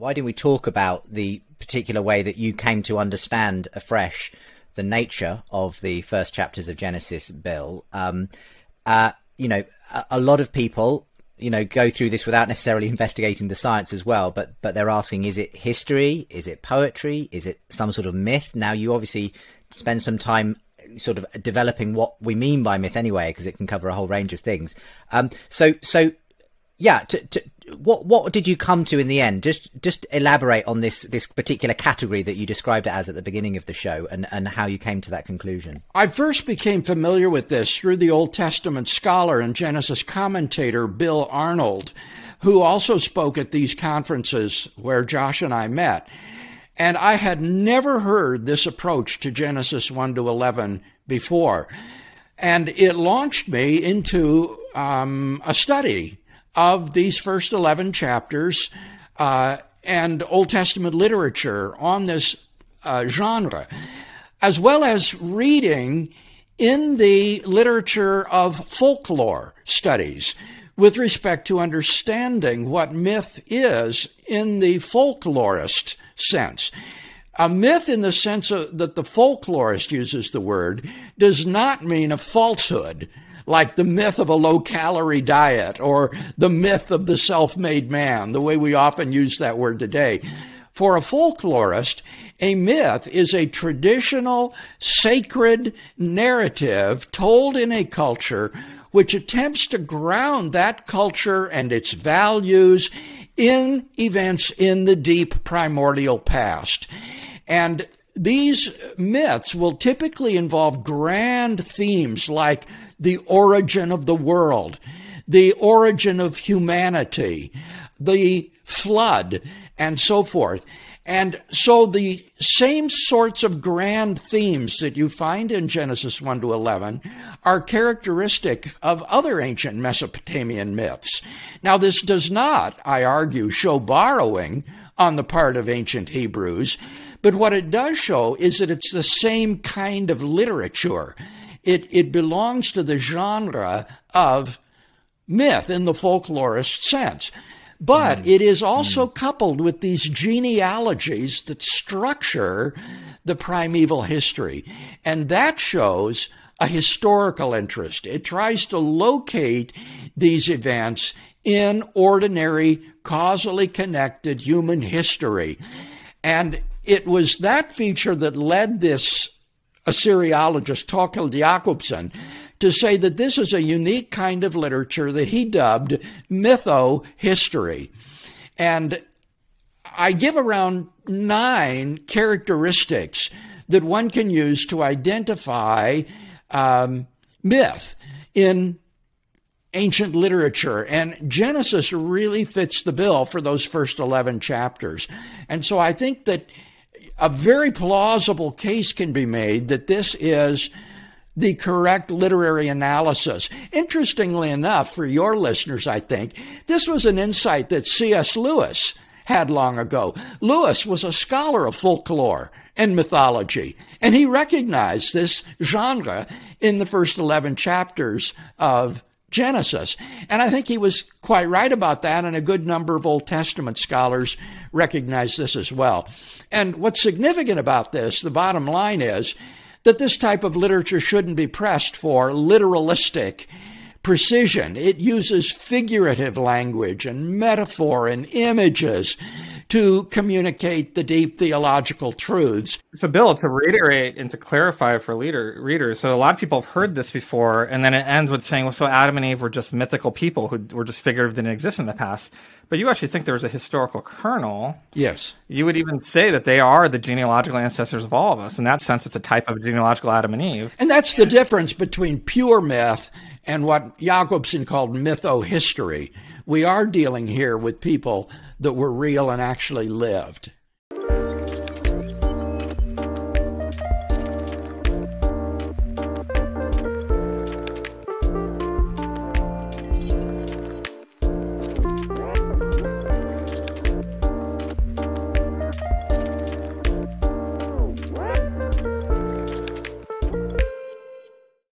Why didn't we talk about the particular way that you came to understand afresh the nature of the first chapters of Genesis, Bill? Um, uh, you know, a, a lot of people you know go through this without necessarily investigating the science as well but but they're asking is it history? Is it poetry? Is it some sort of myth? Now you obviously spend some time sort of developing what we mean by myth anyway because it can cover a whole range of things. Um so so yeah, to, to, what what did you come to in the end? Just just elaborate on this this particular category that you described it as at the beginning of the show, and and how you came to that conclusion. I first became familiar with this through the Old Testament scholar and Genesis commentator Bill Arnold, who also spoke at these conferences where Josh and I met. And I had never heard this approach to Genesis 1 to 11 before. And it launched me into um, a study of these first 11 chapters uh, and Old Testament literature on this uh, genre, as well as reading in the literature of folklore studies with respect to understanding what myth is in the folklorist sense. A myth, in the sense of, that the folklorist uses the word, does not mean a falsehood like the myth of a low calorie diet or the myth of the self made man, the way we often use that word today. For a folklorist, a myth is a traditional, sacred narrative told in a culture which attempts to ground that culture and its values in events in the deep primordial past. And these myths will typically involve grand themes like the origin of the world, the origin of humanity, the flood, and so forth. And so the same sorts of grand themes that you find in Genesis 1 to 11 are characteristic of other ancient Mesopotamian myths. Now, this does not, I argue, show borrowing on the part of ancient Hebrews, but what it does show is that it's the same kind of literature it, it belongs to the genre of myth in the folklorist sense. But mm. it is also mm. coupled with these genealogies that structure the primeval history. And that shows a historical interest. It tries to locate these events in ordinary, causally connected human history. And it was that feature that led this Assyriologist Thorkild Jacobsen to say that this is a unique kind of literature that he dubbed mytho history. And I give around nine characteristics that one can use to identify um, myth in ancient literature. And Genesis really fits the bill for those first 11 chapters. And so I think that a very plausible case can be made that this is the correct literary analysis. Interestingly enough, for your listeners, I think, this was an insight that C.S. Lewis had long ago. Lewis was a scholar of folklore and mythology, and he recognized this genre in the first 11 chapters of Genesis. And I think he was quite right about that, and a good number of Old Testament scholars recognize this as well. And what's significant about this, the bottom line is that this type of literature shouldn't be pressed for literalistic precision. It uses figurative language and metaphor and images to communicate the deep theological truths. So, Bill, to reiterate and to clarify for leader, readers, so a lot of people have heard this before, and then it ends with saying, well, so Adam and Eve were just mythical people who were just figurative, didn't exist in the past. But you actually think there was a historical kernel. Yes. You would even say that they are the genealogical ancestors of all of us. In that sense, it's a type of genealogical Adam and Eve. And that's the difference between pure myth and what Jacobsen called mytho-history. We are dealing here with people that were real and actually lived.